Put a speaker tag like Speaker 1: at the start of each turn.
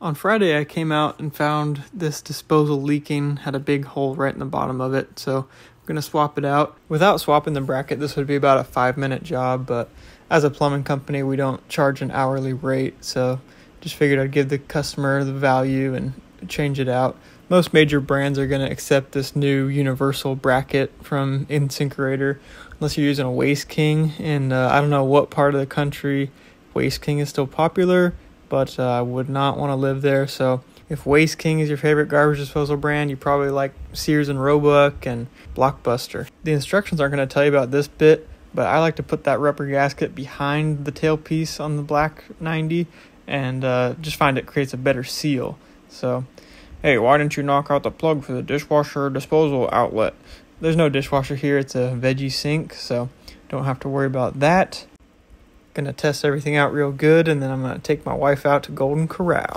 Speaker 1: On Friday, I came out and found this disposal leaking, had a big hole right in the bottom of it, so I'm going to swap it out. Without swapping the bracket, this would be about a five minute job, but as a plumbing company, we don't charge an hourly rate, so just figured I'd give the customer the value and change it out. Most major brands are going to accept this new universal bracket from InSinkErator, unless you're using a Waste King, and uh, I don't know what part of the country Waste King is still popular but uh, I would not want to live there. So if Waste King is your favorite garbage disposal brand, you probably like Sears and Roebuck and Blockbuster. The instructions aren't going to tell you about this bit, but I like to put that rubber gasket behind the tailpiece on the Black 90 and uh, just find it creates a better seal. So, hey, why didn't you knock out the plug for the dishwasher disposal outlet? There's no dishwasher here, it's a veggie sink, so don't have to worry about that. Gonna test everything out real good, and then I'm gonna take my wife out to Golden Corral.